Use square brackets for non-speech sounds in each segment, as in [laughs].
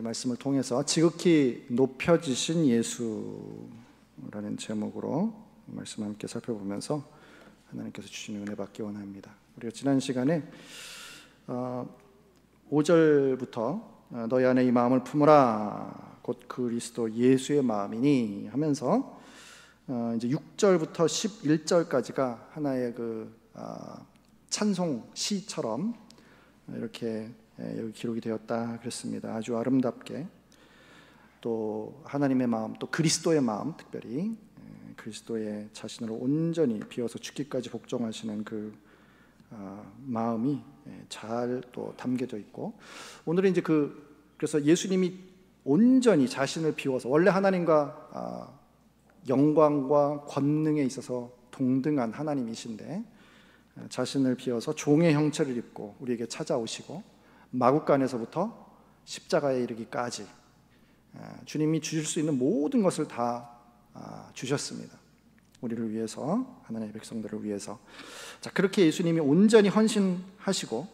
이 말씀을 통해서 지극히 높여지신 예수라는 제목으로 말씀 함께 살펴보면서 하나님께서 주시는 은혜 받기 원합니다. 우리가 지난 시간에 5절부터 어, 너희 안에 이 마음을 품으라 곧 그리스도 예수의 마음이니 하면서 어, 이제 6절부터 11절까지가 하나의 그 아, 찬송 시처럼 이렇게 예, 여기 기록이 되었다 그랬습니다. 아주 아름답게 또 하나님의 마음, 또 그리스도의 마음, 특별히 예, 그리스도의 자신을 온전히 비워서 죽기까지 복종하시는 그 아, 마음이 예, 잘또 담겨져 있고 오늘은 이제 그 그래서 예수님이 온전히 자신을 비워서 원래 하나님과 아, 영광과 권능에 있어서 동등한 하나님이신데 아, 자신을 비워서 종의 형체를 입고 우리에게 찾아오시고 마국간에서부터 십자가에 이르기까지 아, 주님이 주실 수 있는 모든 것을 다 아, 주셨습니다. 우리를 위해서 하나님의 백성들을 위해서 자 그렇게 예수님이 온전히 헌신하시고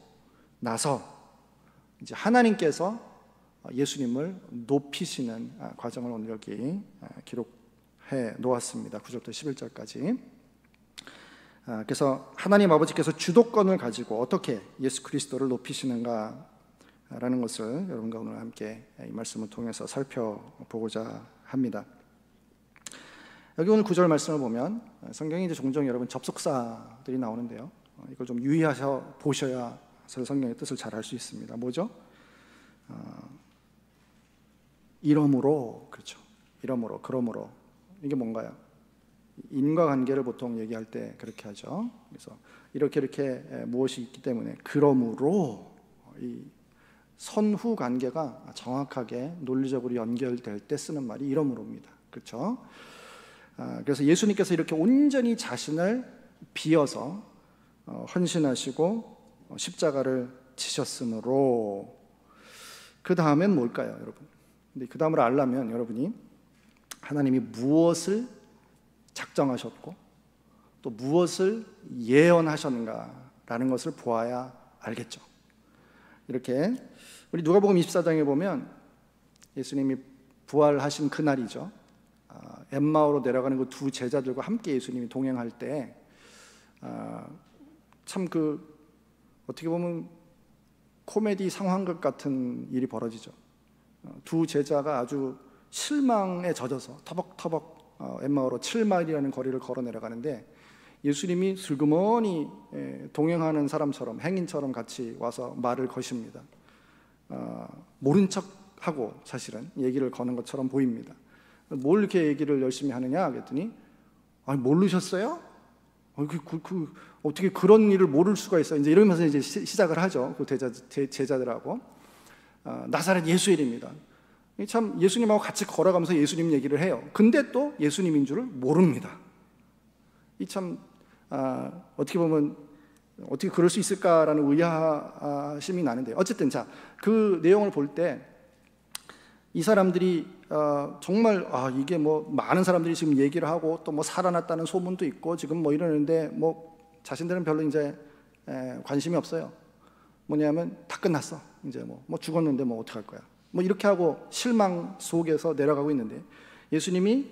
나서 이제 하나님께서 예수님을 높이시는 아, 과정을 오늘 여기 기록해 놓았습니다. 9절부터 11절까지. 그래서 하나님 아버지께서 주도권을 가지고 어떻게 예수 그리스도를 높이시는가 라는 것을 여러분과 오늘 함께 이 말씀을 통해서 살펴보고자 합니다. 여기 오늘 구절 말씀을 보면 성경에 이제 종종 여러분 접속사들이 나오는데요. 이걸 좀 유의하셔 보셔야 성경의 뜻을 잘 알 수 있습니다. 뭐죠? 어, 이러므로 그렇죠. 이러므로 그러므로 이게 뭔가요? 인과관계를 보통 얘기할 때 그렇게 하죠. 그래서 이렇게 이렇게 무엇이 있기 때문에 그러므로 이 선후 관계가 정확하게 논리적으로 연결될 때 쓰는 말이 이러므로입니다. 그렇죠? 아, 그래서 예수님께서 이렇게 온전히 자신을 비어서 어, 헌신하시고 어, 십자가를 지셨으므로 그 다음엔 뭘까요, 여러분? 근데 그 다음을 알려면 여러분이 하나님이 무엇을 작정하셨고 또 무엇을 예언하셨는가라는 것을 보아야 알겠죠. 이렇게 우리 누가복음 24장에 보면 예수님이 부활하신 그날이죠. 아, 엠마오로 내려가는 그 두 제자들과 함께 예수님이 동행할 때 참그 아, 어떻게 보면 코미디 상황극 같은 일이 벌어지죠. 어, 두 제자가 아주 실망에 젖어서 터벅터벅 어, 엠마오로 7마일이라는 거리를 걸어 내려가는데 예수님이 슬그머니 동행하는 사람처럼 행인처럼 같이 와서 말을 거십니다. 어, 모른 척하고 사실은 얘기를 거는 것처럼 보입니다. 뭘 이렇게 얘기를 열심히 하느냐 그랬더니 아니 모르셨어요? 어, 그, 그, 그, 어떻게 그런 일을 모를 수가 있어? 이제 이러면서 이제 시 작을 하죠. 그 제자, 제자들하고 어, 나사렛 예수일입니다. 참 예수님하고 같이 걸어가면서 예수님 얘기를 해요. 근데 또 예수님인 줄을 모릅니다. 이참 아, 어떻게 보면 어떻게 그럴 수 있을까라는 의아심이 나는데 어쨌든 자 그 내용을 볼 때 이 사람들이 어, 정말 아 이게 뭐 많은 사람들이 지금 얘기를 하고 또 뭐 살아났다는 소문도 있고 지금 뭐 이러는데 뭐 자신들은 별로 이제 에, 관심이 없어요. 뭐냐면 다 끝났어. 이제 뭐, 뭐 죽었는데 뭐 어떡할 거야. 뭐 이렇게 하고 실망 속에서 내려가고 있는데 예수님이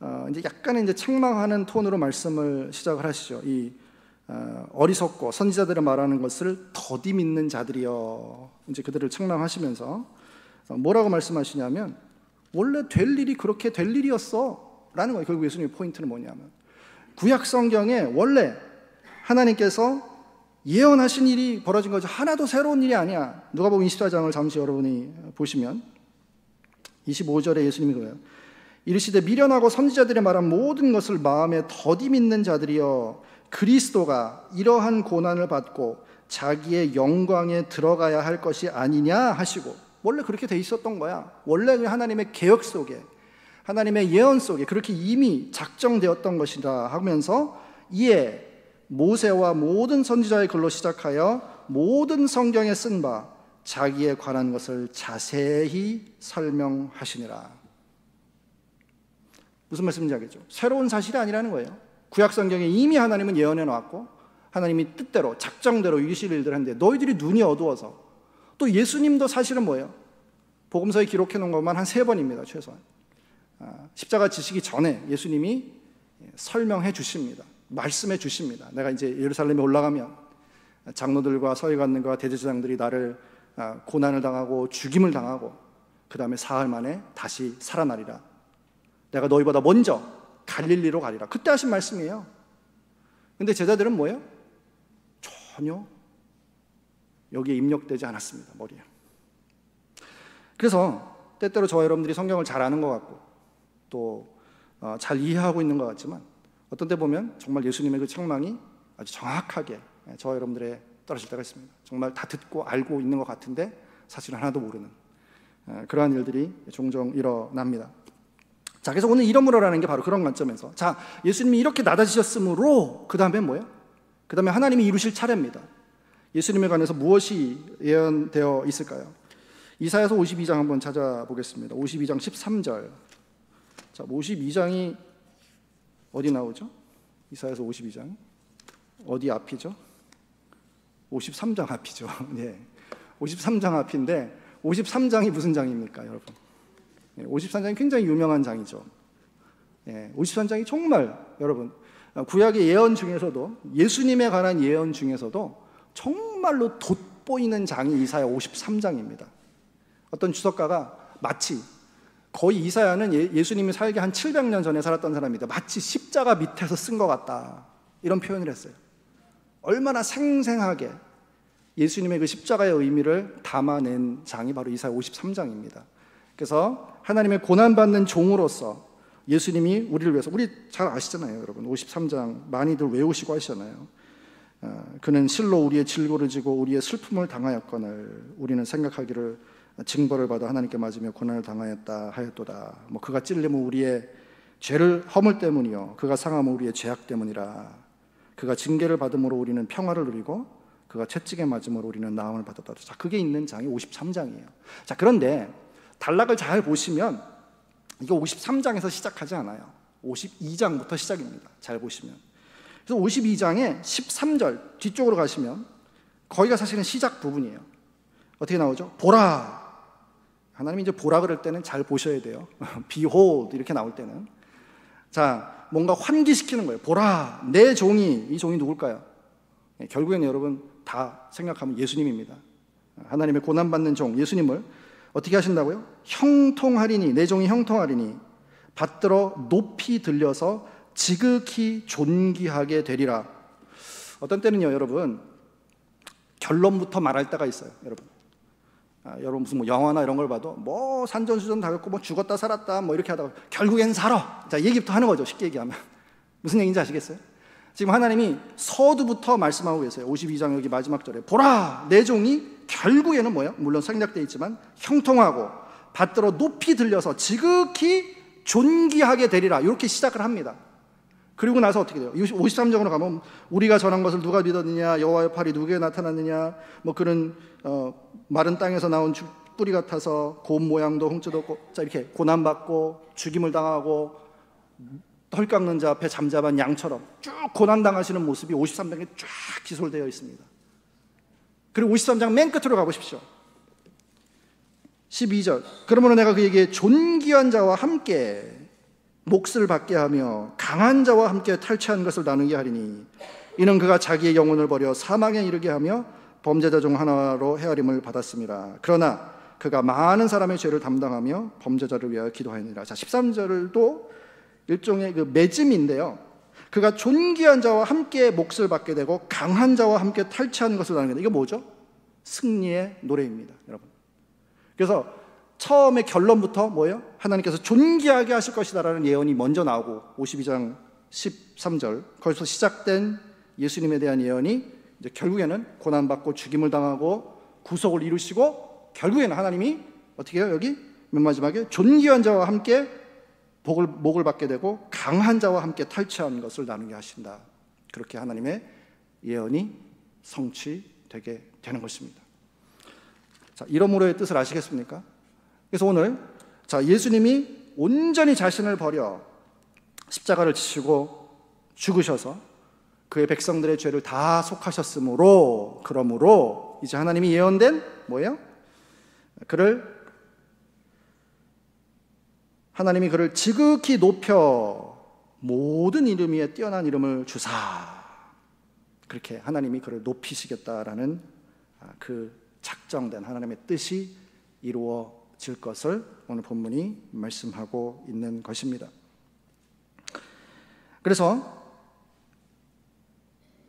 어, 이제 약간의 이제 책망하는 톤으로 말씀을 시작을 하시죠. 이 어, 어리석고 선지자들이 말하는 것을 더디 믿는 자들이여 이제 그들을 책망하시면서 어, 뭐라고 말씀하시냐면 원래 될 일이 그렇게 될 일이었어라는 거예요. 결국 예수님의 포인트는 뭐냐면 구약 성경에 원래 하나님께서 예언하신 일이 벌어진 거죠. 하나도 새로운 일이 아니야. 누가복음 24장을 잠시 여러분이 보시면 25절에 예수님이 그래요. 이르시되 미련하고 선지자들의 말한 모든 것을 마음에 더디 믿는 자들이여 그리스도가 이러한 고난을 받고 자기의 영광에 들어가야 할 것이 아니냐 하시고 원래 그렇게 돼 있었던 거야. 원래 그 하나님의 계획 속에 하나님의 예언 속에 그렇게 이미 작정되었던 것이다 하면서 이에 모세와 모든 선지자의 글로 시작하여 모든 성경에 쓴 바 자기에 관한 것을 자세히 설명하시니라. 무슨 말씀인지 알겠죠? 새로운 사실이 아니라는 거예요. 구약 성경에 이미 하나님은 예언해 놨고 하나님이 뜻대로 작정대로 이루실 일들을 하는데 너희들이 눈이 어두워서 또 예수님도 사실은 뭐예요? 복음서에 기록해 놓은 것만 한 세 번입니다, 최소한. 아, 십자가 지시기 전에 예수님이 설명해 주십니다. 말씀해 주십니다. 내가 이제 예루살렘에 올라가면 장로들과 서기관들과 대제사장들이 나를 아, 고난을 당하고 죽임을 당하고 그 다음에 사흘 만에 다시 살아나리라. 내가 너희보다 먼저 갈릴리로 가리라. 그때 하신 말씀이에요. 근데 제자들은 뭐예요? 전혀 여기에 입력되지 않았습니다. 머리에. 그래서 때때로 저와 여러분들이 성경을 잘 아는 것 같고 또잘 어, 이해하고 있는 것 같지만 어떤 때 보면 정말 예수님의 그 책망이 아주 정확하게 저와 여러분들의 떨어질 때가 있습니다. 정말 다 듣고 알고 있는 것 같은데 사실은 하나도 모르는 그러한 일들이 종종 일어납니다. 자, 그래서 오늘 이러므로라는 게 바로 그런 관점에서 자, 예수님이 이렇게 낮아지셨으므로 그 다음에 뭐예요? 그 다음에 하나님이 이루실 차례입니다. 예수님에 관해서 무엇이 예언되어 있을까요? 이사야서 52장 한번 찾아보겠습니다. 52장 13절. 자, 52장이 어디 나오죠? 이사야서 52장. 어디 앞이죠? 53장 앞이죠. [laughs] 네. 53장 앞인데 53장이 무슨 장입니까, 여러분? 네, 53장이 굉장히 유명한 장이죠. 네, 53장이 정말 여러분 구약의 예언 중에서도 예수님에 관한 예언 중에서도 정말로 돋보이는 장이 이사야 53장입니다. 어떤 주석가가 마치 거의 이사야는 예, 수님이 살기 한 700년 전에 살았던 사람입니다. 마치 십자가 밑에서 쓴 것 같다. 이런 표현을 했어요. 얼마나 생생하게 예수님의 그 십자가의 의미를 담아낸 장이 바로 이사야 53장입니다. 그래서 하나님의 고난받는 종으로서 예수님이 우리를 위해서 우리 잘 아시잖아요, 여러분. 53장 많이들 외우시고 하시잖아요. 어, 그는 실로 우리의 질고를 지고 우리의 슬픔을 당하였거늘 우리는 생각하기를 징벌을 받아 하나님께 맞으며 고난을 당하였다 하였도다. 뭐 그가 찔림은 우리의 죄를 허물 때문이요 그가 상함은 우리의 죄악 때문이라. 그가 징계를 받음으로 우리는 평화를 누리고 그가 채찍에 맞음으로 우리는 나음을 받았다. 자, 그게 있는 장이 53장이에요. 자, 그런데 단락을 잘 보시면 이게 53장에서 시작하지 않아요. 52장부터 시작입니다. 잘 보시면. 그래서 52장의 13절 뒤쪽으로 가시면 거기가 사실은 시작 부분이에요. 어떻게 나오죠? 보라. 하나님이 이제 보라 그럴 때는 잘 보셔야 돼요. [laughs] 비호 이렇게 나올 때는. 자, 뭔가 환기시키는 거예요. 보라. 내 종이, 이 종이 누굴까요? 네, 결국엔 여러분 다 생각하면 예수님입니다. 하나님의 고난받는 종, 예수님을 어떻게 하신다고요? 형통하리니, 내 종이 형통하리니, 받들어 높이 들려서 지극히 존귀하게 되리라. 어떤 때는요, 여러분, 결론부터 말할 때가 있어요, 여러분. 아, 여러분 무슨 뭐 영화나 이런 걸 봐도 뭐 산전수전 다 겪고 뭐 죽었다 살았다 뭐 이렇게 하다가 결국엔 살아. 자, 얘기부터 하는 거죠. 쉽게 얘기하면. [laughs] 무슨 얘기인지 아시겠어요? 지금 하나님이 서두부터 말씀하고 계세요. 52장 여기 마지막 절에 보라 내 종이 결국에는 뭐야? 물론 생략되어 있지만 형통하고 받들어 높이 들려서 지극히 존귀하게 되리라. 이렇게 시작을 합니다. 그리고 나서 어떻게 돼요? 53장으로 가면 우리가 전한 것을 누가 믿었느냐, 여호와의 팔이 누구에 나타났느냐, 뭐 그런 어, 마른 땅에서 나온 뿌리 같아서 곰 모양도 흠집도 없고, 자 이렇게 고난 받고 죽임을 당하고 헐 깎는 자 앞에 잠잠한 양처럼 쭉 고난 당하시는 모습이 53장에 쫙 기술되어 있습니다. 그리고 53장 맨 끝으로 가보십시오. 12절. 그러므로 내가 그에게 존귀한 자와 함께 몫을 받게 하며 강한 자와 함께 탈취한 것을 나누게 하리니 이는 그가 자기의 영혼을 버려 사망에 이르게 하며 범죄자 중 하나로 헤아림을 받았습니다. 그러나 그가 많은 사람의 죄를 담당하며 범죄자를 위하여 기도하니라. 자, 13절도 일종의 그 매짐인데요. 그가 존귀한 자와 함께 몫을 받게 되고 강한 자와 함께 탈취하는 것을 나누게 돼. 이게 뭐죠? 승리의 노래입니다, 여러분. 그래서 처음에 결론부터 뭐예요? 하나님께서 존귀하게 하실 것이다라는 예언이 먼저 나오고 52장 13절 거기서 시작된 예수님에 대한 예언이 이제 결국에는 고난 받고 죽임을 당하고 구속을 이루시고 결국에는 하나님이 어떻게 해요? 여기 맨 마지막에 존귀한 자와 함께 복을 목을 받게 되고 강한 자와 함께 탈취한 것을 나누게 하신다. 그렇게 하나님의 예언이 성취되게 되는 것입니다. 자, 이러므로의 뜻을 아시겠습니까? 그래서 오늘 자 예수님이 온전히 자신을 버려 십자가를 지시고 죽으셔서 그의 백성들의 죄를 다 속하셨으므로 그러므로 이제 하나님이 예언된 뭐예요? 그를 하나님이 그를 지극히 높여 모든 이름 위에 뛰어난 이름을 주사 그렇게 하나님이 그를 높이시겠다라는 아, 그 작정된 하나님의 뜻이 이루어 질 것을 오늘 본문이 말씀하고 있는 것입니다. 그래서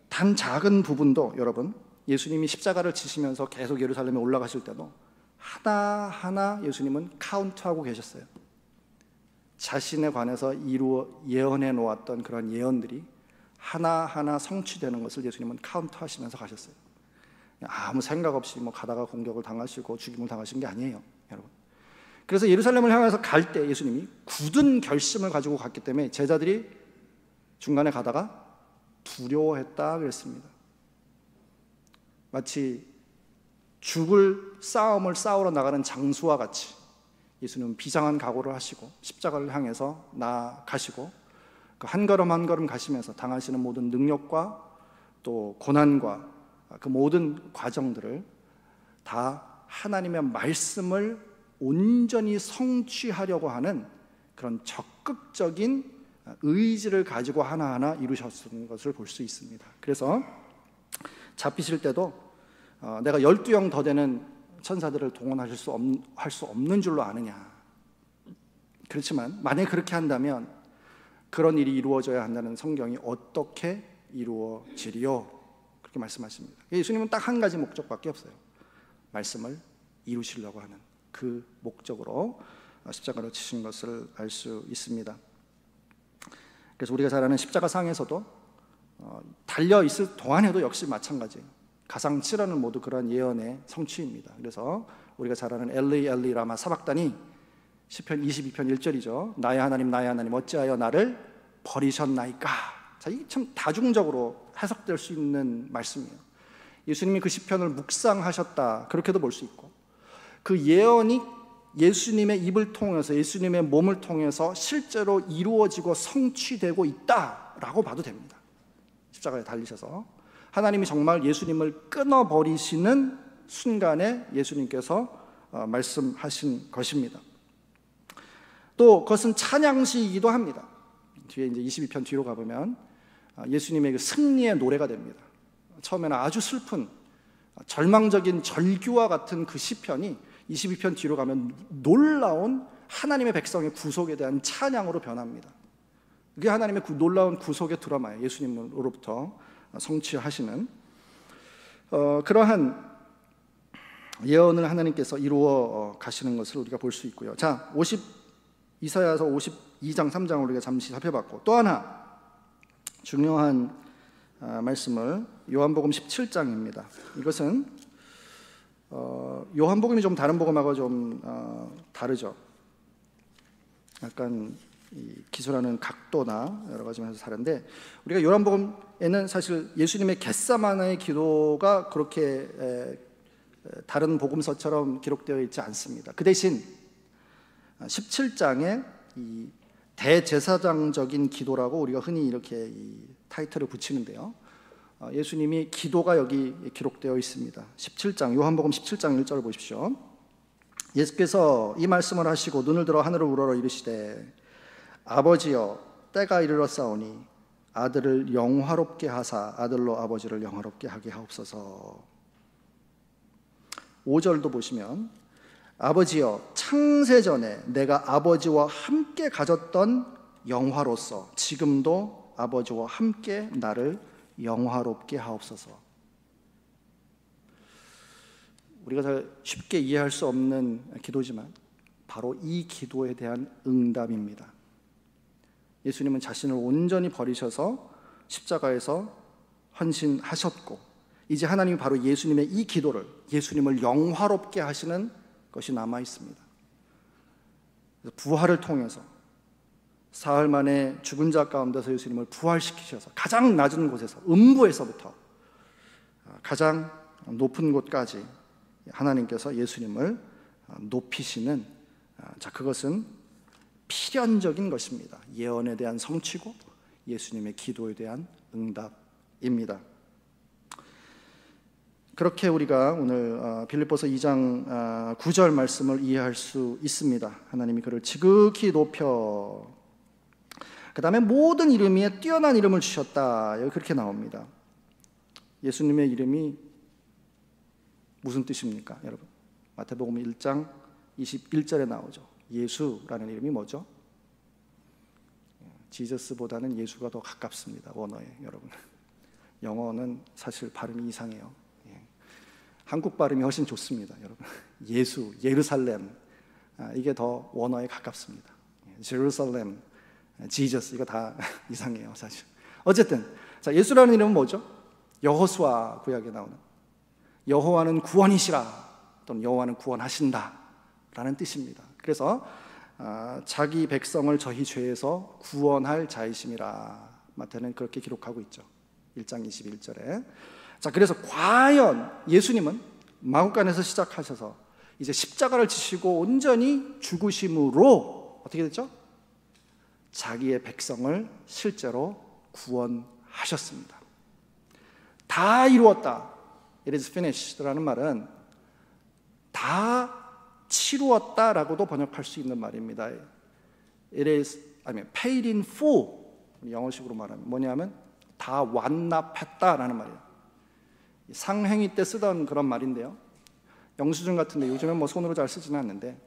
단 작은 부분도 여러분 예수님이 십자가를 지시면서 계속 예루살렘에 올라가실 때도 하나하나 예수님은 카운트하고 계셨어요. 자신에 관해서 이루어 예언해 놓았던 그런 예언들이 하나하나 성취되는 것을 예수님은 카운트하시면서 가셨어요. 아무 생각 없이 뭐 가다가 공격을 당하시고 죽임을 당하신 게 아니에요, 여러분. 그래서 예루살렘을 향해서 갈 때 예수님이 굳은 결심을 가지고 갔기 때문에 제자들이 중간에 가다가 두려워했다 그랬습니다. 마치 죽을 싸움을 싸우러 나가는 장수와 같이 예수님은 비장한 각오를 하시고 십자가를 향해서 나가시고 그한 걸음 한 걸음 가시면서 당하시는 모든 능력과 또 고난과 그 모든 과정들을 다 하나님의 말씀을 온전히 성취하려고 하는 그런 적극적인 의지를 가지고 하나하나 이루셨는 것을 볼 수 있습니다. 그래서 잡히실 때도 어, 내가 열두 영 더 되는 천사들을 동원하실 수, 없, 할수 없는 줄로 아느냐. 그렇지만 만약 그렇게 한다면 그런 일이 이루어져야 한다는 성경이 어떻게 이루어지리요? 그렇게 말씀하십니다. 예수님은 딱 한 가지 목적밖에 없어요. 말씀을 이루시려고 하는 그 목적으로 십자가로 치신 것을 알 수 있습니다. 그래서 우리가 잘 아는 십자가 상에서도 어, 달려 있을 동안에도 역시 마찬가지예요. 가상치라는 모두 그러한 예언의 성취입니다. 그래서 우리가 잘 아는 엘리 엘리 라마 사박단이 시편 22편 1절이죠. 나의 하나님 나의 하나님 어찌하여 나를 버리셨나이까. 자, 이게 참 다중적으로 해석될 수 있는 말씀이에요. 예수님이 그 시편을 묵상하셨다. 그렇게도 볼 수 있고. 그 예언이 예수님의 입을 통해서 예수님의 몸을 통해서 실제로 이루어지고 성취되고 있다라고 봐도 됩니다. 십자가에 달리셔서 하나님이 정말 예수님을 끊어 버리시는 순간에 예수님께서 어, 말씀하신 것입니다. 또 그것은 찬양시이기도 합니다. 뒤에 이제 22편 뒤로 가보면 어, 예수님의 그 승리의 노래가 됩니다. 처음에는 아주 슬픈 절망적인 절규와 같은 그 시편이 22편 뒤로 가면 놀라운 하나님의 백성의 구속에 대한 찬양으로 변합니다. 그게 하나님의 놀라운 구속의 드라마예요. 예수님으로부터 성취하시는 어, 그러한 예언을 하나님께서 이루어 어, 가시는 것을 우리가 볼 수 있고요. 자, 50 이사야서 52장 3장을 우리가 잠시 살펴봤고 또 하나 중요한 아, 말씀을 요한복음 17장입니다. 이것은 어, 요한복음이 좀 다른 복음하고 좀 어, 다르죠. 약간 기술하는 각도나 여러 가지 면에서 다른데 우리가 요한복음에는 사실 예수님의 겟사마나의 기도가 그렇게 에, 다른 복음서처럼 기록되어 있지 않습니다. 그 대신 17장에 이 대제사장적인 기도라고 우리가 흔히 이렇게 타이틀을 붙이는데요. 어, 예수님이 기도가 여기 기록되어 있습니다. 17장 요한복음 17장 1절 보십시오. 예수께서 이 말씀을 하시고 눈을 들어 하늘을 우러러 이르시되 아버지여 때가 이르렀사오니 아들을 영화롭게 하사 아들로 아버지를 영화롭게 하게 하옵소서. 5절도 보시면 아버지여 창세 전에 내가 아버지와 함께 가졌던 영화로서 지금도 아버지와 함께 나를 영화롭게 하옵소서. 우리가 잘 쉽게 이해할 수 없는 기도지만 바로 이 기도에 대한 응답입니다. 예수님은 자신을 온전히 버리셔서 십자가에서 헌신하셨고 이제 하나님이 바로 예수님의 이 기도를 예수님을 영화롭게 하시는 것이 남아 있습니다. 부활을 통해서 사흘 만에 죽은 자 가운데서 예수님을 부활시키셔서 가장 낮은 곳에서 음부에서부터 가장 높은 곳까지 하나님께서 예수님을 높이시는 자 그것은 필연적인 것입니다. 예언에 대한 성취고 예수님의 기도에 대한 응답입니다. 그렇게 우리가 오늘 어, 빌립보서 2장 9절 어, 말씀을 이해할 수 있습니다. 하나님이 그를 지극히 높여 그 다음에 모든 이름에 뛰어난 이름을 주셨다. 여기 그렇게 나옵니다. 예수님의 이름이 무슨 뜻입니까, 여러분? 마태복음 1장 21절에 나오죠. 예수라는 이름이 뭐죠? 지저스보다는 예수가 더 가깝습니다. 원어에 여러분. 영어는 사실 발음이 이상해요. 예. 한국 발음이 훨씬 좋습니다, 여러분. 예수, 예루살렘 아, 이게 더 원어에 가깝습니다. 제루살렘 지저스 이거 다 [laughs] 이상해요 사실. 어쨌든 자 예수라는 이름은 뭐죠? 여호수아 구약에 나오는 여호와는 구원이시라 또는 여호와는 구원하신다라는 뜻입니다. 그래서 아, 자기 백성을 저희 죄에서 구원할 자이심이라 마태는 그렇게 기록하고 있죠. 1장 21절에. 자, 그래서 과연 예수님은 마국간에서 시작하셔서 이제 십자가를 지시고 온전히 죽으심으로 어떻게 됐죠? 자기의 백성을 실제로 구원하셨습니다. 다 이루었다. It is finished라는 말은 다 치루었다라고도 번역할 수 있는 말입니다. It is 아니 paid in full 영어식으로 말하면 뭐냐면 다 완납했다라는 말이에요. 상행위 때 쓰던 그런 말인데요. 영수증 같은데 요즘은 뭐 손으로 잘 쓰지는 않는데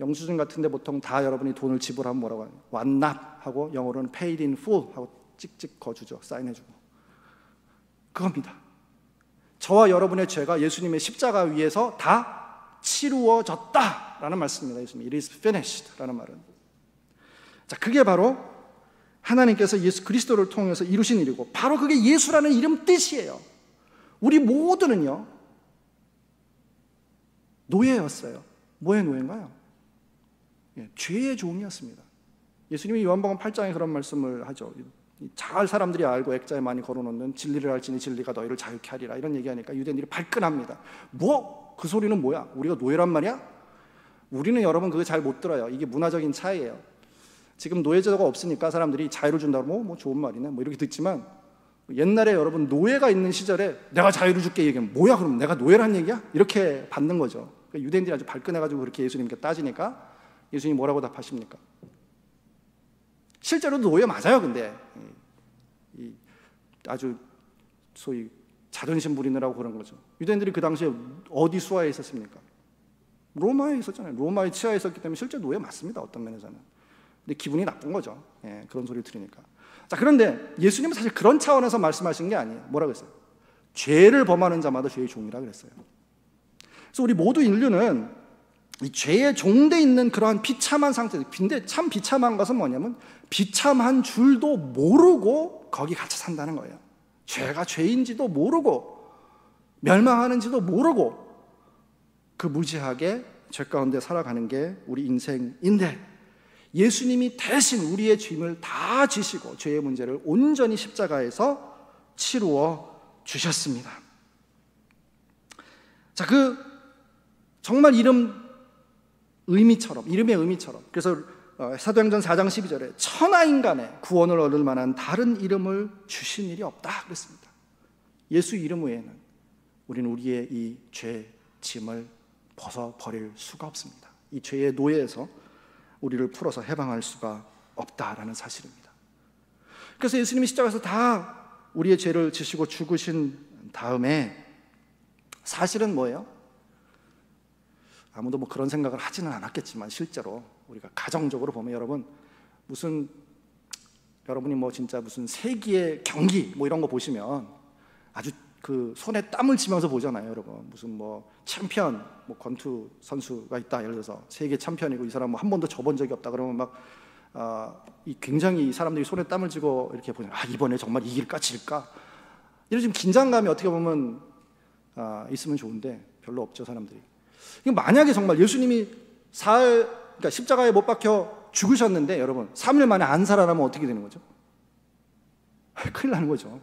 영수증 같은데 보통 다 여러분이 돈을 지불하면 뭐라고 하냐? 완납하고 영어로는 paid in full 하고 찍찍 거주죠. 사인해주고. 그겁니다. 저와 여러분의 죄가 예수님의 십자가 위에서 다 치루어졌다라는 말씀입니다 예수님. It is finished라는 말은. 자 그게 바로 하나님께서 예수 그리스도를 통해서 이루신 일이고 바로 그게 예수라는 이름 뜻이에요. 우리 모두는요 노예였어요. 뭐의 노예인가요? 예, 죄의 종이었습니다. 예수님이 요한복음 8장에 그런 말씀을 하죠. 잘 사람들이 알고 액자에 많이 걸어놓는 진리를 알지니 진리가 너희를 자유케 하리라 이런 얘기하니까 유대인들이 발끈합니다. 뭐 그 소리는 뭐야? 우리가 노예란 말이야? 우리는 여러분 그거 잘 못 들어요. 이게 문화적인 차이예요. 지금 노예제도가 없으니까 사람들이 자유를 준다고 뭐, 뭐 좋은 말이네 뭐 이렇게 듣지만 옛날에 여러분 노예가 있는 시절에 내가 자유를 줄게 얘기하면 뭐야 그럼 내가 노예란 얘기야? 이렇게 받는 거죠. 그러니까 유대인들이 아주 발끈해가지고 그렇게 예수님께 따지니까 예수님이 뭐라고 답하십니까? 실제로 노예 맞아요, 근데. 아주 소위 자존심 부리느라고 그런 거죠. 유대인들이 그 당시에 어디 수하에 있었습니까? 로마에 있었잖아요. 로마의 치하에 있었기 때문에 실제 노예 맞습니다. 어떤 면에서는. 근데 기분이 나쁜 거죠. 예, 그런 소리 들으니까. 자, 그런데 예수님은 사실 그런 차원에서 말씀하신 게 아니에요. 뭐라고 했어요? 죄를 범하는 자마다 죄의 종이라 그랬어요. 그래서 우리 모두 인류는 이 죄에 종돼 있는 그러한 비참한 상태. 근데 참 비참한 것은 뭐냐면 비참한 줄도 모르고 거기 갇혀 산다는 거예요. 죄가 죄인지도 모르고 멸망하는지도 모르고 그 무지하게 죄 가운데 살아가는 게 우리 인생인데 예수님이 대신 우리의 죄임을 다 지시고 죄의 문제를 온전히 십자가에서 치루어 주셨습니다. 자, 그 정말 이름 의미처럼 이름의 의미처럼 그래서 어, 사도행전 4장 12절에 천하 인간의 구원을 얻을 만한 다른 이름을 주신 일이 없다 그랬습니다. 예수 이름 외에는 우리는 우리의 이 죄 짐을 벗어 버릴 수가 없습니다. 이 죄의 노예에서 우리를 풀어서 해방할 수가 없다라는 사실입니다. 그래서 예수님이 십자가에서 다 우리의 죄를 지시고 죽으신 다음에 사실은 뭐예요? 아무도 뭐 그런 생각을 하지는 않았겠지만 실제로 우리가 가정적으로 보면 여러분 무슨 여러분이 뭐 진짜 무슨 세기의 경기 뭐 이런 거 보시면 아주 그 손에 땀을 치면서 보잖아요, 여러분. 무슨 뭐 챔피언 뭐 권투 선수가 있다 예를 들어서 세계 챔피언이고 이 사람 뭐 한 번도 져본 적이 없다 그러면 막 어, 이 굉장히 사람들이 손에 땀을 쥐고 이렇게 보면 아 이번에 정말 이길까 질까 이런 좀 긴장감이 어떻게 보면 아, 있으면 좋은데 별로 없죠 사람들이. 만약에 정말 예수님이 살, 그러니까 십자가에 못 박혀 죽으셨는데 여러분 3일 만에 안 살아나면 어떻게 되는 거죠? [laughs] 큰일 나는 거죠.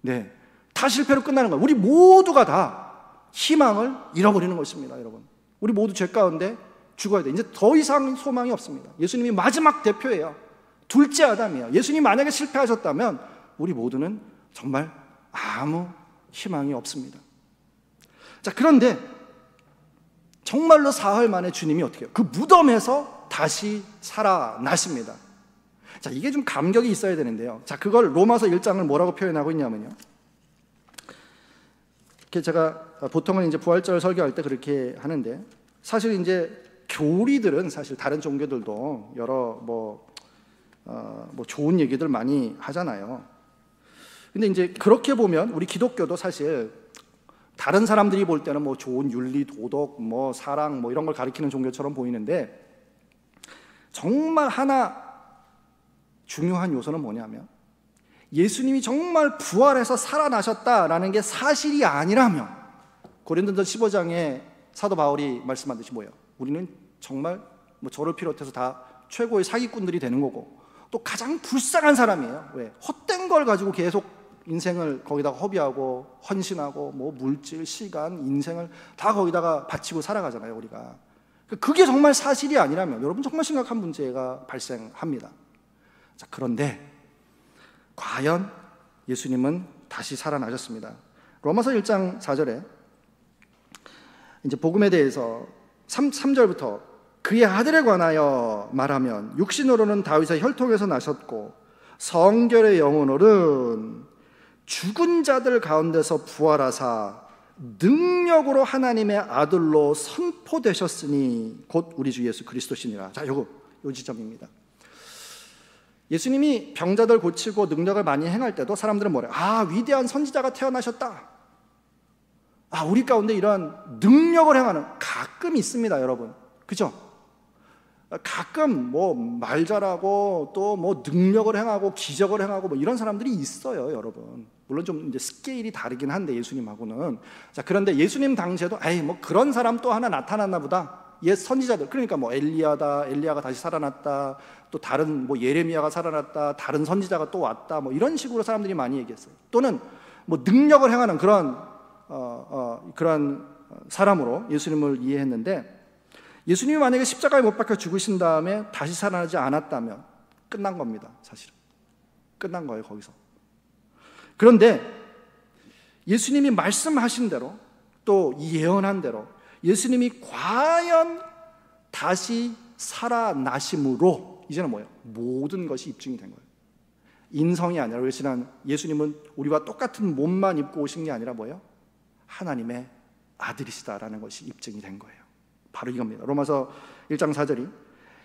네. 다 실패로 끝나는 거예요. 우리 모두가 다 희망을 잃어버리는 것입니다, 여러분. 우리 모두 죄 가운데 죽어야 돼. 이제 더 이상 소망이 없습니다. 예수님이 마지막 대표예요. 둘째 아담이에요. 예수님 만약에 실패하셨다면 우리 모두는 정말 아무 희망이 없습니다. 자, 그런데 정말로 사흘 만에 주님이 어떻게 해요? 그 무덤에서 다시 살아나십니다. 자, 이게 좀 감격이 있어야 되는데요. 자, 그걸 로마서 1장을 뭐라고 표현하고 있냐면요. 제가 보통은 이제 부활절 설교할 때 그렇게 하는데 사실 이제 교리들은 사실 다른 종교들도 여러 뭐, 어, 뭐 좋은 얘기들 많이 하잖아요. 근데 이제 그렇게 보면 우리 기독교도 사실 다른 사람들이 볼 때는 뭐 좋은 윤리, 도덕, 뭐 사랑, 뭐 이런 걸 가리키는 종교처럼 보이는데 정말 하나 중요한 요소는 뭐냐면 예수님이 정말 부활해서 살아나셨다라는 게 사실이 아니라면 고린도전 15장에 사도 바울이 말씀한 듯이 뭐예요? 우리는 정말 뭐 저를 비롯해서 다 최고의 사기꾼들이 되는 거고 또 가장 불쌍한 사람이에요. 왜? 헛된 걸 가지고 계속 인생을 거기다가 허비하고 헌신하고 뭐 물질, 시간, 인생을 다 거기다가 바치고 살아가잖아요, 우리가. 그게 정말 사실이 아니라면 여러분 정말 심각한 문제가 발생합니다. 자, 그런데 과연 예수님은 다시 살아나셨습니다. 로마서 1장 4절에 이제 복음에 대해서 3, 3절부터 그의 아들에 관하여 말하면 육신으로는 다윗의 혈통에서 나셨고 성결의 영혼으로는 죽은 자들 가운데서 부활하사 능력으로 하나님의 아들로 선포되셨으니 곧 우리 주 예수 그리스도시니라. 자, 요거 요 지점입니다. 예수님이 병자들 고치고 능력을 많이 행할 때도 사람들은 뭐래? 아, 위대한 선지자가 태어나셨다. 아, 우리 가운데 이런 능력을 행하는 가끔 있습니다, 여러분. 그죠? 가끔 뭐 말 잘하고 또 뭐 능력을 행하고 기적을 행하고 뭐 이런 사람들이 있어요, 여러분. 물론 좀 이제 스케일이 다르긴 한데 예수님하고는. 자, 그런데 예수님 당시에도 에이, 뭐 그런 사람 또 하나 나타났나 보다. 옛 선지자들 그러니까 뭐 엘리야다 엘리야가 다시 살아났다 또 다른 뭐 예레미야가 살아났다 다른 선지자가 또 왔다 뭐 이런 식으로 사람들이 많이 얘기했어요 또는 뭐 능력을 행하는 그런 어, 어, 그런 사람으로 예수님을 이해했는데 예수님이 만약에 십자가에 못 박혀 죽으신 다음에 다시 살아나지 않았다면 끝난 겁니다 사실은 끝난 거예요 거기서 그런데 예수님이 말씀하신 대로 또 예언한 대로 예수님이 과연 다시 살아나심으로 이제는 뭐예요? 모든 것이 입증이 된 거예요. 인성이 아니라 지난 예수님은 우리와 똑같은 몸만 입고 오신 게 아니라 뭐예요? 하나님의 아들이시다라는 것이 입증이 된 거예요. 바로 이겁니다. 로마서 1장 4절이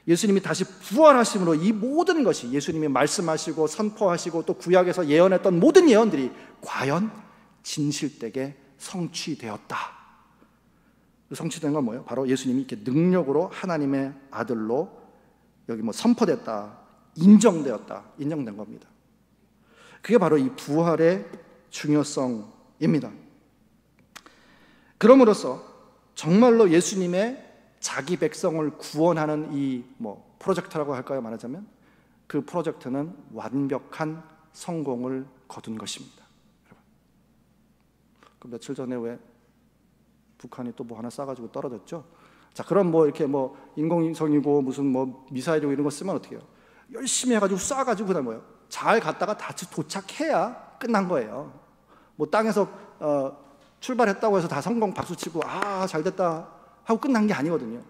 예수님이 다시 부활하심으로 이 모든 것이 예수님이 말씀하시고 선포하시고 또 구약에서 예언했던 모든 예언들이 과연 진실되게 성취되었다. 성취된 건 뭐예요? 바로 예수님이 이렇게 능력으로 하나님의 아들로 여기 뭐 선포됐다, 인정되었다, 인정된 겁니다. 그게 바로 이 부활의 중요성입니다. 그럼으로써 정말로 예수님의 자기 백성을 구원하는 이 뭐 프로젝트라고 할까요? 말하자면 그 프로젝트는 완벽한 성공을 거둔 것입니다. 그 며칠 전에 왜 북한이 또 뭐 하나 쏴가지고 떨어졌죠. 자, 그럼 뭐 이렇게 뭐 인공위성이고 무슨 뭐 미사일이고 이런 거 쓰면 어떻게 해요? 열심히 해가지고 쏴가지고 그다음 뭐요? 잘 갔다가 다시 도착해야 끝난 거예요. 뭐 땅에서 어, 출발했다고 해서 다 성공 박수 치고 아 잘 됐다 하고 끝난 게 아니거든요.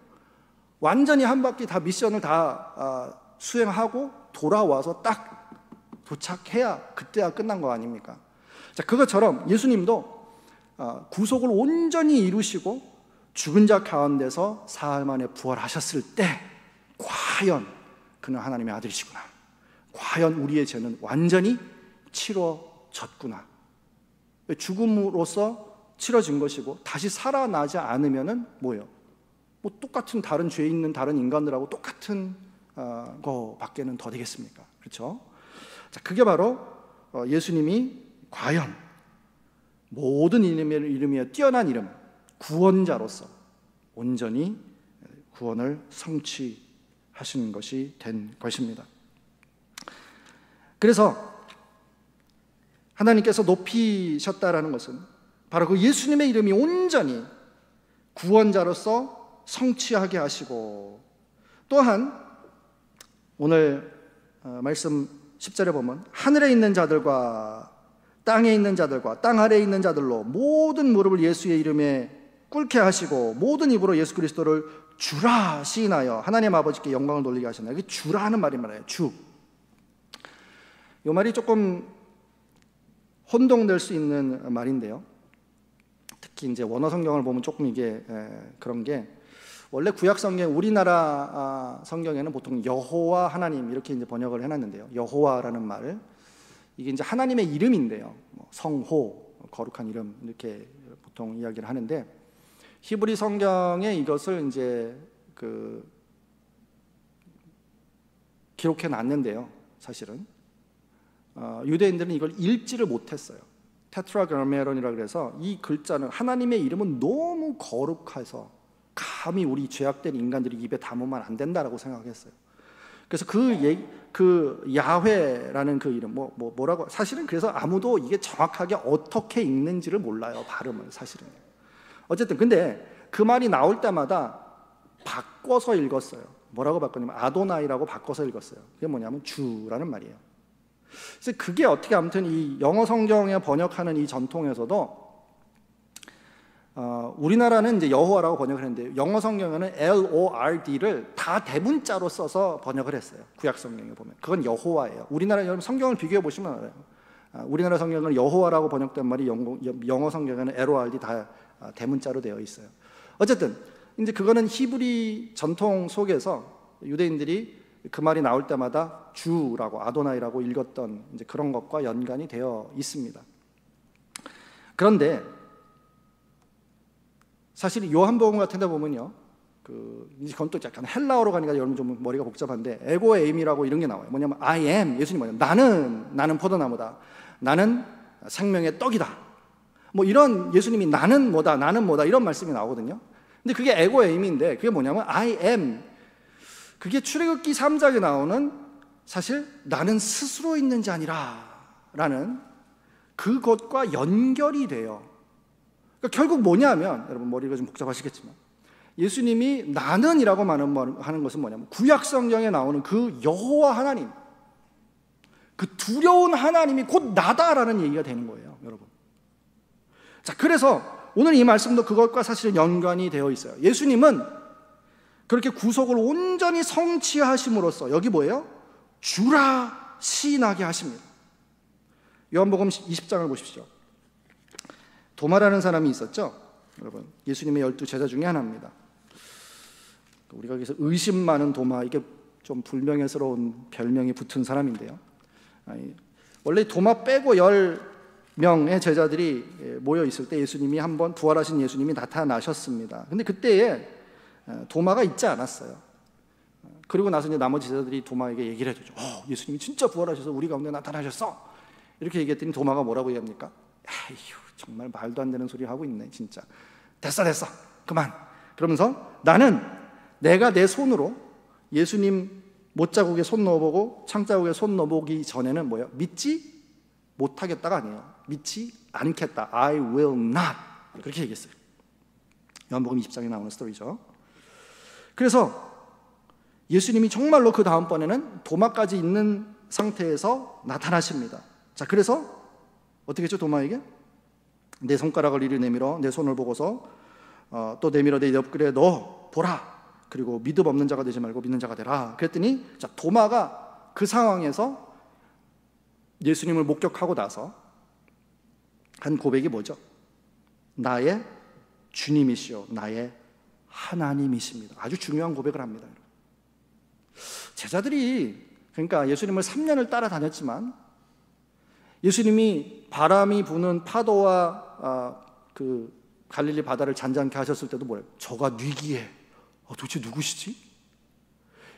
완전히 한 바퀴 다 미션을 다 어, 수행하고 돌아와서 딱 도착해야 그때야 끝난 거 아닙니까? 자 그것처럼 예수님도 어, 구속을 온전히 이루시고 죽은 자 가운데서 사흘 만에 부활하셨을 때 과연 그는 하나님의 아들이시구나. 과연 우리의 죄는 완전히 치러졌구나. 죽음으로써 치러진 것이고 다시 살아나지 않으면은 뭐예요? 뭐 똑같은 다른 죄 있는 다른 인간들하고 똑같은 어, 거밖에는 더 되겠습니까? 그렇죠? 자, 그게 바로 어, 예수님이 과연 모든 이름의 이름이여 뛰어난 이름 구원자로서 온전히 구원을 성취하시는 것이 된 것입니다. 그래서 하나님께서 높이셨다라는 것은 바로 그 예수님의 이름이 온전히 구원자로서 성취하게 하시고 또한 오늘 어, 말씀 10절에 보면 하늘에 있는 자들과 땅에 있는 자들과 땅 아래에 있는 자들로 모든 무릎을 예수의 이름에 꿇게 하시고 모든 입으로 예수 그리스도를 주라 시인하여 하나님 아버지께 영광을 돌리게 하셨나요? 이게 주라는 말이 말이에요. 주. 이 말이 조금 혼동될 수 있는 말인데요. 특히 이제 원어 성경을 보면 조금 이게 그런 게 원래 구약 성경 우리나라 아, 성경에는 보통 여호와 하나님 이렇게 이제 번역을 해놨는데요. 여호와라는 말 이게 이제 하나님의 이름인데요. 뭐 성호 거룩한 이름 이렇게 보통 이야기를 하는데 히브리 성경에 이것을 이제 그 기록해 놨는데요. 사실은 어, 유대인들은 이걸 읽지를 못했어요. 테트라그라메론이라 그래서 이 글자는 하나님의 이름은 너무 거룩해서 감히 우리 죄악된 인간들이 입에 담으면 안 된다라고 생각했어요. 그래서 그, 예, 그 야훼라는 그 이름 뭐, 뭐 뭐라고 사실은 그래서 아무도 이게 정확하게 어떻게 읽는지를 몰라요 발음을 사실은. 어쨌든 근데 그 말이 나올 때마다 바꿔서 읽었어요. 뭐라고 바꿨냐면 아도나이라고 바꿔서 읽었어요. 그게 뭐냐면 주라는 말이에요. 그래서 그게 어떻게 아무튼 이 영어 성경에 번역하는 이 전통에서도 어, 우리나라는 이제 여호와라고 번역을 했는데 영어 성경에는 L O R D를 다 대문자로 써서 번역을 했어요. 구약 성경에 보면 그건 여호와예요. 우리나라 여러분 성경을 비교해 보시면 알아요. 어, 우리나라 성경은 여호와라고 번역된 말이 영어, 영어 성경에는 L O R D 다 아, 대문자로 되어 있어요. 어쨌든 이제 그거는 히브리 전통 속에서 유대인들이 그 말이 나올 때마다 주라고 아도나이라고 읽었던 이제 그런 것과 연관이 되어 있습니다. 그런데 사실 요한복음 같은 데 보면요. 그 이건 또 약간 헬라어로 가니까 여러분 좀 머리가 복잡한데 ego eimi라고 이런 게 나와요. 뭐냐면 I am 예수님 뭐냐 나는 나는 포도나무다. 나는 생명의 떡이다. 뭐 이런 예수님이 나는 뭐다 나는 뭐다 이런 말씀이 나오거든요. 근데 그게 에고 에임인데 그게 뭐냐면 I am 그게 출애굽기 3장에 나오는 사실 나는 스스로 있는 자 아니라 라는 그것과 연결이 돼요. 그러니까 결국 뭐냐면 여러분 머리가 좀 복잡하시겠지만 예수님이 나는이라고 하는 것은 뭐냐면 구약 성경에 나오는 그 여호와 하나님 그 두려운 하나님이 곧 나다라는 얘기가 되는 거예요, 여러분. 자, 그래서 오늘 이 말씀도 그것과 사실은 연관이 되어 있어요. 예수님은 그렇게 구속을 온전히 성취하심으로써 여기 뭐예요? 주라 시인하게 하십니다. 요한복음 20장을 보십시오. 도마라는 사람이 있었죠. 여러분 예수님의 열두 제자 중에 하나입니다. 우리가 여기서 의심 많은 도마 이게 좀 불명예스러운 별명이 붙은 사람인데요. 원래 도마 빼고 열 명의 제자들이 모여 있을 때 예수님이 한번 부활하신 예수님이 나타나셨습니다. 근데 그때에 도마가 있지 않았어요. 그리고 나서 이제 나머지 제자들이 도마에게 얘기를 해주죠. 어, 예수님이 진짜 부활하셔서 우리 가운데 나타나셨어. 이렇게 얘기했더니 도마가 뭐라고 얘기합니까? 에휴, 정말 말도 안 되는 소리 하고 있네, 진짜. 됐어, 됐어. 그만. 그러면서 나는 내가 내 손으로 예수님 못자국에 손 넣어보고 창자국에 손 넣어보기 전에는 뭐예요? 믿지 못하겠다가 아니에요. 믿지 않겠다. I will not. 그렇게 얘기했어요. 요한복음 20장에 나오는 스토리죠. 그래서 예수님이 정말로 그 다음번에는 도마까지 있는 상태에서 나타나십니다. 자, 그래서 어떻게 했죠, 도마에게? 내 손가락을 이리 내밀어 내 손을 보고서 어, 또 내밀어 내 옆구리에 넣어 보라. 그리고 믿음 없는 자가 되지 말고 믿는 자가 되라. 그랬더니 자, 도마가 그 상황에서 예수님을 목격하고 나서 한 고백이 뭐죠? 나의 주님이시요 나의 하나님이십니다. 아주 중요한 고백을 합니다. 제자들이 그러니까 예수님을 3년을 따라다녔지만 예수님이 바람이 부는 파도와 아, 그 갈릴리 바다를 잔잔케 하셨을 때도 뭐예요? 저가 뉘기에 어, 도대체 누구시지?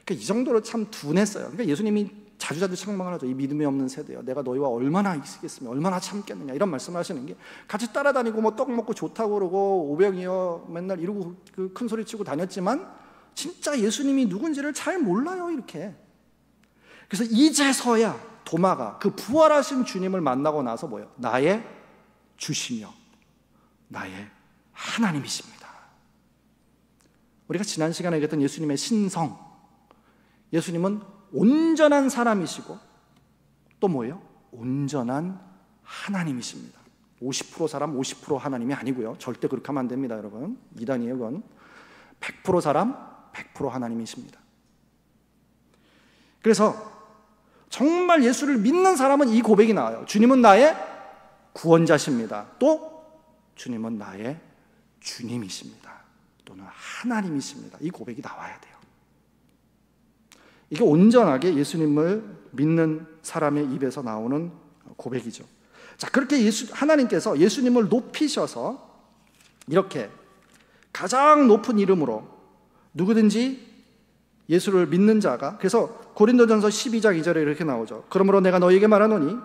그러니까 이 정도로 참 둔했어요. 그러니까 예수님이 자주자주 책망을 하죠. 이 믿음이 없는 세대요. 내가 너희와 얼마나 있겠으며 얼마나 참겠느냐 이런 말씀을 하시는 게 같이 따라다니고 뭐 떡 먹고 좋다고 그러고 오병이어 맨날 이러고 그 큰 소리 치고 다녔지만 진짜 예수님이 누군지를 잘 몰라요 이렇게. 그래서 이제서야 도마가 그 부활하신 주님을 만나고 나서 뭐예요? 나의 주시며 나의 하나님이십니다. 우리가 지난 시간에 얘기했던 예수님의 신성. 예수님은 온전한 사람이시고 또 뭐예요? 온전한 하나님이십니다. 50% 사람, 50% 하나님이 아니고요. 절대 그렇게 하면 안 됩니다, 여러분. 이단이에요, 그건. 100% 사람, 100% 하나님이십니다. 그래서 정말 예수를 믿는 사람은 이 고백이 나와요. 주님은 나의 구원자십니다. 또 주님은 나의 주님이십니다. 또는 하나님이십니다. 이 고백이 나와야 돼요. 이게 온전하게 예수님을 믿는 사람의 입에서 나오는 고백이죠. 자, 그렇게 예수, 하나님께서 예수님을 높이셔서 이렇게 가장 높은 이름으로 누구든지 예수를 믿는 자가 그래서 고린도전서 12장 2절에 이렇게 나오죠. 그러므로 내가 너에게 말하노니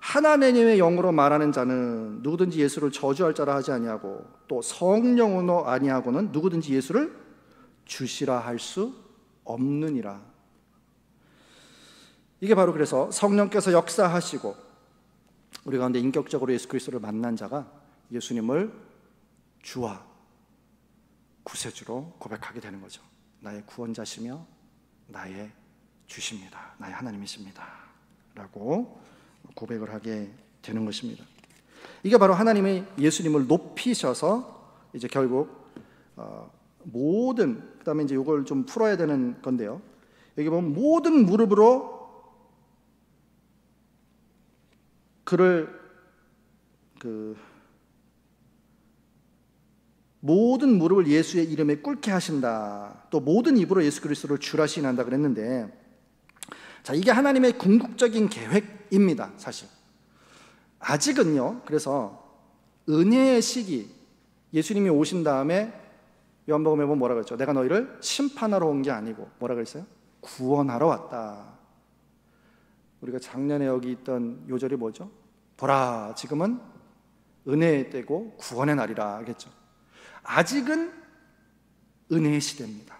하나님의 영으로 말하는 자는 누구든지 예수를 저주할 자라 하지 아니하고 또 성령으로 아니하고는 누구든지 예수를 주시라 할 수 없느니라. 이게 바로 그래서 성령께서 역사하시고 우리 가운데 인격적으로 예수 그리스도를 만난 자가 예수님을 주와 구세주로 고백하게 되는 거죠. 나의 구원자시며 나의 주십니다. 나의 하나님이십니다. 라고 고백을 하게 되는 것입니다. 이게 바로 하나님의 예수님을 높이셔서 이제 결국 어, 모든 그다음에 이제 이걸 좀 풀어야 되는 건데요. 여기 보면 모든 무릎으로 그를 그 모든 무릎을 예수의 이름에 꿇게 하신다. 또 모든 입으로 예수 그리스도를 주라 시인한다 그랬는데 자, 이게 하나님의 궁극적인 계획입니다, 사실. 아직은요. 그래서 은혜의 시기 예수님이 오신 다음에 요한복음에 보면 뭐라 그랬죠? 내가 너희를 심판하러 온 게 아니고 뭐라 그랬어요? 구원하러 왔다. 우리가 작년에 여기 있던 요절이 뭐죠? 보라, 지금은 은혜의 때고 구원의 날이라 하겠죠. 아직은 은혜의 시대입니다.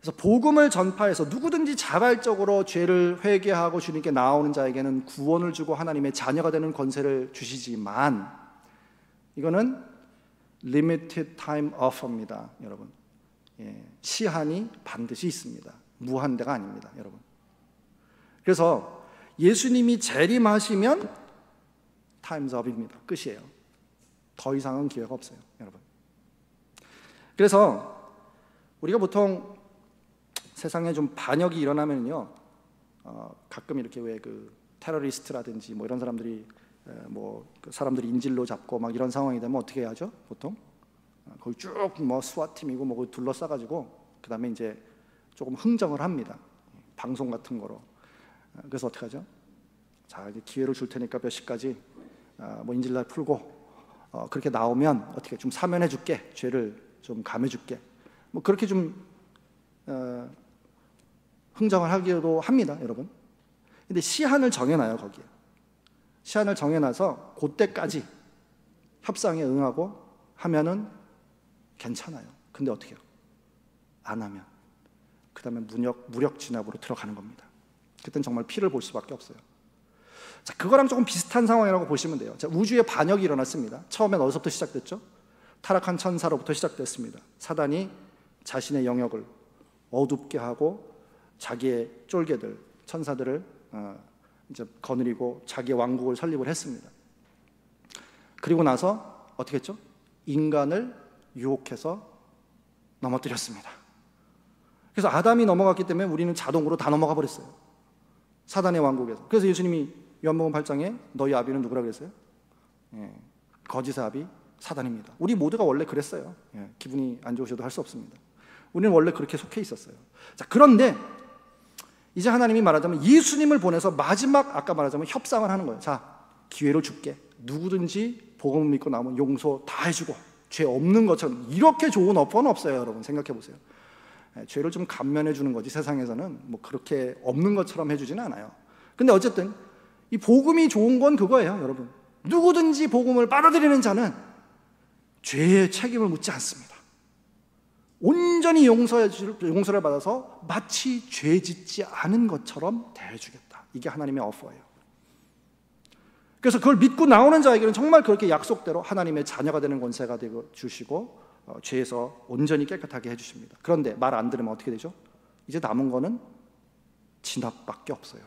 그래서 복음을 전파해서 누구든지 자발적으로 죄를 회개하고 주님께 나오는 자에게는 구원을 주고 하나님의 자녀가 되는 권세를 주시지만 이거는 limited time offer입니다, 여러분. 예, 시한이 반드시 있습니다. 무한대가 아닙니다, 여러분. 그래서 예수님이 재림하시면 up입니다. 끝이에요. 더 이상은 기회가 없어요, 여러분. 그래서 우리가 보통 세상에 좀 반역이 일어나면요, 어, 가끔 이렇게 왜 그 테러리스트라든지 뭐 이런 사람들이 뭐그 사람들이 인질로 잡고 막 이런 상황이 되면 어떻게 하죠? 보통 어, 거기 쭉 뭐 수화팀이고 뭐 둘러싸가지고 그 다음에 이제 조금 흥정을 합니다. 방송 같은 거로. 어, 그래서 어떻게 하죠? 자 이제 기회를 줄 테니까 몇 시까지 어, 뭐 인질날 풀고 어, 그렇게 나오면 어떻게 좀 사면해 줄게. 죄를 좀 감해 줄게. 뭐 그렇게 좀 어, 흥정을 하기도 합니다 여러분. 근데 시한을 정해놔요 거기에. 시한을 정해놔서 그때까지 협상에 응하고 하면은 괜찮아요. 근데 어떻게 해요? 안 하면. 그 다음에 무력, 무력 진압으로 들어가는 겁니다 그땐 정말 피를 볼 수밖에 없어요 자, 그거랑 조금 비슷한 상황이라고 보시면 돼요. 자, 우주에 반역이 일어났습니다. 처음엔 어디서부터 시작됐죠? 타락한 천사로부터 시작됐습니다. 사단이 자신의 영역을 어둡게 하고 자기의 쫄개들, 천사들을 어, 이제 거느리고 자기의 왕국을 설립을 했습니다. 그리고 나서 어떻게 했죠? 인간을 유혹해서 넘어뜨렸습니다. 그래서 아담이 넘어갔기 때문에 우리는 자동으로 다 넘어가 버렸어요. 사단의 왕국에서. 그래서 예수님이 요한복음 8장에 너희 아비는 누구라 그랬어요? 예, 거짓의 아비 사단입니다. 우리 모두가 원래 그랬어요. 예, 기분이 안 좋으셔도 할 수 없습니다. 우리는 원래 그렇게 속해 있었어요. 자, 그런데 이제 하나님이 말하자면 예수님을 보내서 마지막 아까 말하자면 협상을 하는 거예요. 자, 기회를 줄게. 누구든지 복음을 믿고 나면 용서 다 해주고 죄 없는 것처럼 이렇게 좋은 오퍼는 없어요, 여러분. 생각해 보세요. 예, 죄를 좀 감면해 주는 거지 세상에서는 뭐 그렇게 없는 것처럼 해주지는 않아요. 근데 어쨌든 이 복음이 좋은 건 그거예요, 여러분. 누구든지 복음을 받아들이는 자는 죄의 책임을 묻지 않습니다. 온전히 용서를 받아서 마치 죄 짓지 않은 것처럼 대해주겠다. 이게 하나님의 어퍼예요. 그래서 그걸 믿고 나오는 자에게는 정말 그렇게 약속대로 하나님의 자녀가 되는 권세가 되고 주시고 어, 죄에서 온전히 깨끗하게 해주십니다. 그런데 말 안 들으면 어떻게 되죠? 이제 남은 거는 진압밖에 없어요.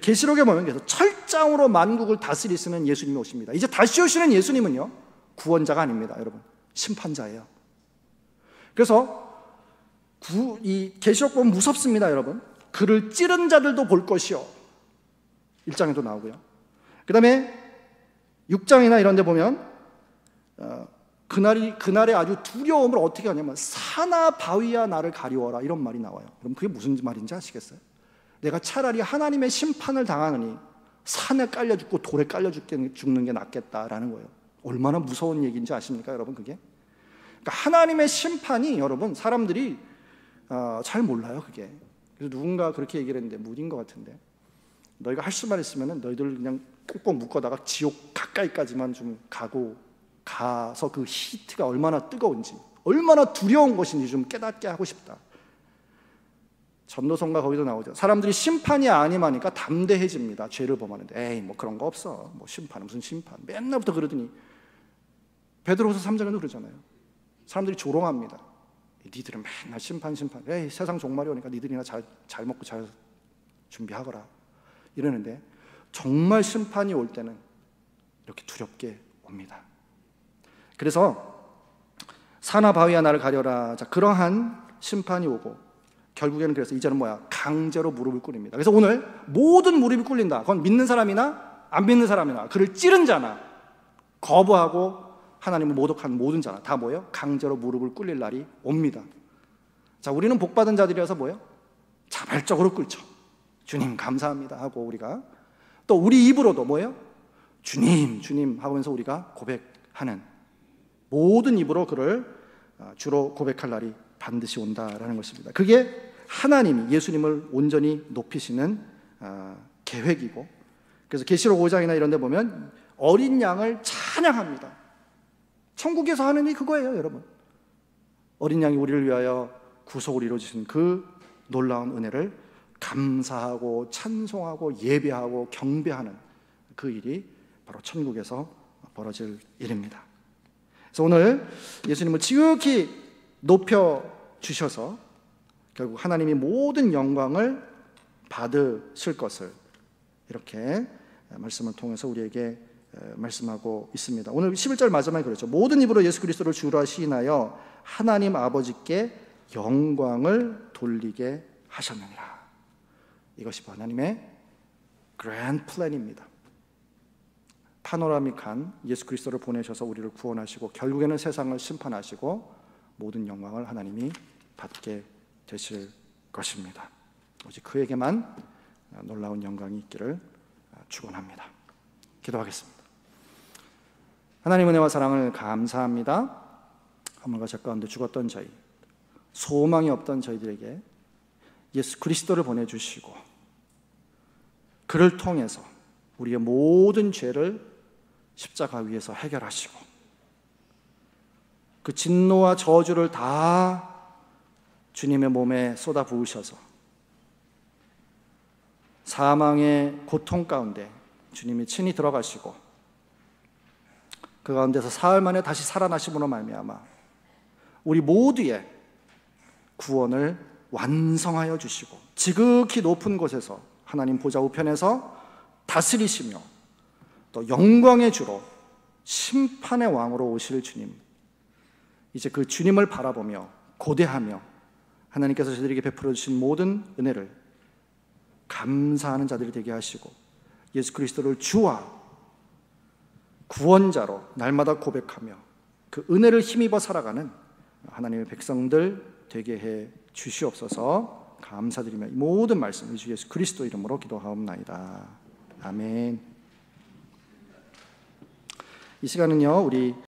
계시록에 보면 그래서 철 철장으로 만국을 다스리시는 예수님이 오십니다. 이제 다시 오시는 예수님은요, 구원자가 아닙니다, 여러분. 심판자예요. 그래서 구, 이 계시록 보면 무섭습니다, 여러분. 그를 찌른 자들도 볼 것이요. 1장에도 나오고요. 그 다음에 6장이나 이런 데 보면 어, 그날이 그날의 아주 두려움을 어떻게 하냐면 사나 바위야 나를 가리워라 이런 말이 나와요. 그럼 그게 무슨 말인지 아시겠어요? 내가 차라리 하나님의 심판을 당하느니 산에 깔려 죽고 돌에 깔려 죽는 게 낫겠다라는 거예요. 얼마나 무서운 얘기인지 아십니까, 여러분? 그게 그러니까 하나님의 심판이 여러분 사람들이 어, 잘 몰라요, 그게. 그래서 누군가 그렇게 얘기를 했는데 무딘 것 같은데 너희가 할 수만 있으면 너희들 그냥 꼭꼭 묶어다가 지옥 가까이까지만 좀 가고 가서 그 히트가 얼마나 뜨거운지 얼마나 두려운 것인지 좀 깨닫게 하고 싶다. 전도성가 거기도 나오죠. 사람들이 심판이 아니하니까 담대해집니다. 죄를 범하는데 에이 뭐 그런 거 없어. 뭐 심판은 무슨 심판. 맨날부터 그러더니 베드로후서 3장에도 그러잖아요. 사람들이 조롱합니다. 니들은 맨날 심판 심판. 에이 세상 종말이 오니까 니들이나 잘, 잘 먹고 잘 준비하거라. 이러는데 정말 심판이 올 때는 이렇게 두렵게 옵니다. 그래서 사나 바위야 나를 가려라. 자, 그러한 심판이 오고 결국에는 그래서 이제는 뭐야? 강제로 무릎을 꿇립니다. 그래서 오늘 모든 무릎이 꿇린다. 그건 믿는 사람이나 안 믿는 사람이나 그를 찌른 자나 거부하고 하나님을 모독한 모든 자나 다 뭐예요? 강제로 무릎을 꿇릴 날이 옵니다. 자, 우리는 복 받은 자들이어서 뭐예요? 자발적으로 꿇죠. 주님 감사합니다 하고 우리가 또 우리 입으로도 뭐예요? 주님, 주님 하면서 우리가 고백하는 모든 입으로 그를 아, 주로 고백할 날이 반드시 온다라는 것입니다. 그게 하나님이 예수님을 온전히 높이시는 아, 계획이고 그래서 계시록 5장이나 이런 데 보면 어린 양을 찬양합니다. 천국에서 하는 이 그거예요, 여러분. 어린 양이 우리를 위하여 구속을 이루어 주신 그 놀라운 은혜를 감사하고 찬송하고 예배하고 경배하는 그 일이 바로 천국에서 벌어질 일입니다. 그래서 오늘 예수님을 지극히 높여 주셔서 결국 하나님이 모든 영광을 받으실 것을 이렇게 말씀을 통해서 우리에게 말씀하고 있습니다. 오늘 11절 마지막에 그렇죠. 모든 입으로 예수 그리스도를 주로 시인하여 하나님 아버지께 영광을 돌리게 하셨느니라. 이것이 하나님의 그랜 플랜입니다. 파노라믹한 예수 그리스도를 보내셔서 우리를 구원하시고 결국에는 세상을 심판하시고 모든 영광을 하나님이 받게 되실 것입니다. 오직 그에게만 놀라운 영광이 있기를 축원합니다. 기도하겠습니다. 하나님 은혜와 사랑을 감사합니다. 하물과 죄 가운데 죽었던 저희, 소망이 없던 저희들에게 예수 그리스도를 보내주시고 그를 통해서 우리의 모든 죄를 십자가 위에서 해결하시고 그 진노와 저주를 다 주님의 몸에 쏟아 부으셔서 사망의 고통 가운데 주님이 친히 들어가시고 그 가운데서 사흘 만에 다시 살아나심으로 말미암아 우리 모두의 구원을 완성하여 주시고 지극히 높은 곳에서 하나님 보좌 우편에서 다스리시며 또 영광의 주로 심판의 왕으로 오실 주님. 이제 그 주님을 바라보며 고대하며 하나님께서 저들에게 베풀어 주신 모든 은혜를 감사하는 자들이 되게 하시고 예수 그리스도를 주와 구원자로 날마다 고백하며 그 은혜를 힘입어 살아가는 하나님의 백성들 되게 해 주시옵소서 감사드리며 모든 말씀 주 예수 그리스도 이름으로 기도하옵나이다. 아멘. 이 시간은요, 우리